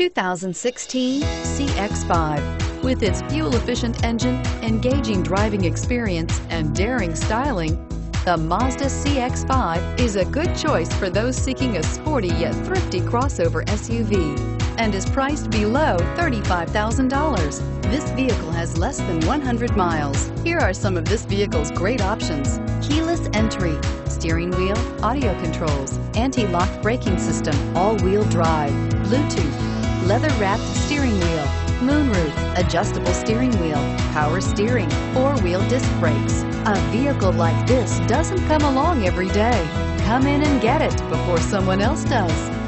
2016 CX-5. With its fuel-efficient engine, engaging driving experience, and daring styling, the Mazda CX-5 is a good choice for those seeking a sporty yet thrifty crossover SUV and is priced below $35,000. This vehicle has less than 100 miles. Here are some of this vehicle's great options. Keyless entry, steering wheel, audio controls, anti-lock braking system, all-wheel drive, Bluetooth, leather-wrapped steering wheel, moonroof, adjustable steering wheel, power steering, four-wheel disc brakes. A vehicle like this doesn't come along every day. Come in and get it before someone else does.